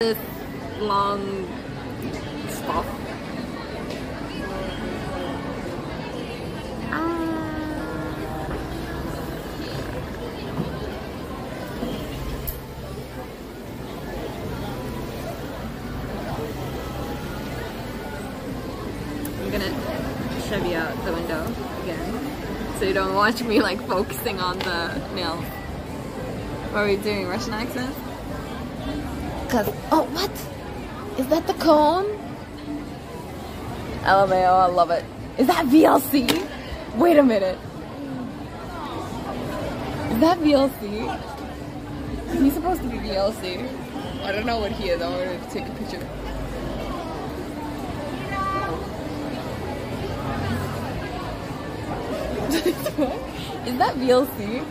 this long stuff. Ah. I'm gonna shove you out the window again so you don't watch me like focusing on the nails. What are we doing? Russian accent? Cause oh what? Is that the cone? LMAO, I love it. Is that VLC? Wait a minute. Is that VLC? Is he supposed to be VLC? I don't know what he is. I wanted to take a picture. Is that VLC?